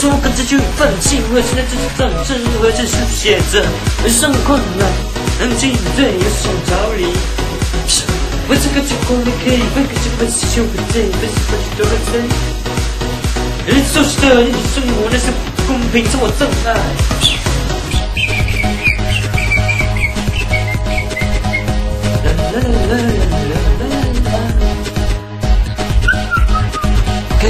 说跟这句放弃，我现在就是战争，我这是写着人生困难，能进退又想逃离。我这个结果你可以，我个结果是修不对，不是不是多了真。人熟悉的你生活那是不公平，是我真爱。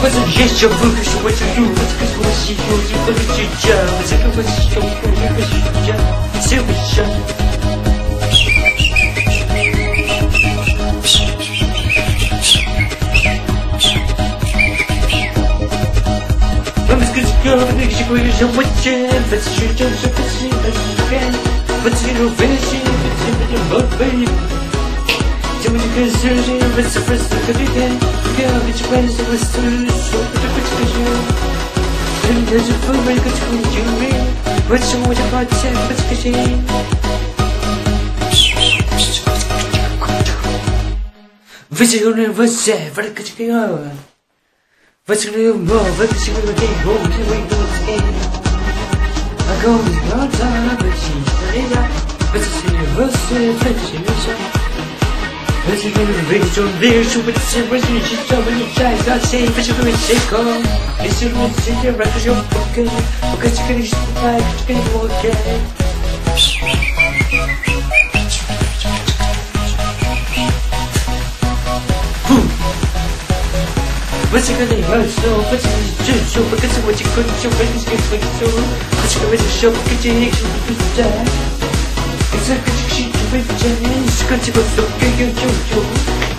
Вот выхожу, возьму, подскажу, вот и вот заговорщу, выхожу, я, все вещаю. вот же говоришь, я вот Зачем же посидеть, Вот вещи, Поцелуй, вещи, Gözleri fısı fısı kalite Gavıç benzi vısı Şokta kaçışı Hem gözü fıvay kaçıkın cümle Vıçım uca kaçı kaçışı Vıçı the vıçı Vıçı kaçıkıyor Vıçı yürü vıçı kaçıkıyor Vıçı yürü kaçıkıyor Agora, agora, agora, agora, agora, agora, agora, agora, agora, agora, agora, 是我就入，我这个是我喜欢，就不能计较，我这个我是有我一个需要，是不想。我们这个是个那个是会让我见，粉丝学长是不是很随便？我进入分析，我进入宝贝。就这个世界，我是粉丝可对点，不要你去关心我是说不对不起的人。人家是不会个成经历，为什么我就花钱不这个心？为什么人我写，我的个这个好。为什么我为什么我给我因为我自己？I go beyond time, but she's not enough. But she's in her set, but she's in her set. 我是个人中烈士，我的心我是去找我你在啥谁？不是为谁空？你是我自己的软可就不给，我可是跟你说爱，跟你我给。我是个人要手，我是你追求，我可是我结婚就我是个分手，我是个为了手，我跟着你是不在。你这个就 왜 이제는 시간 찍었어 요요요요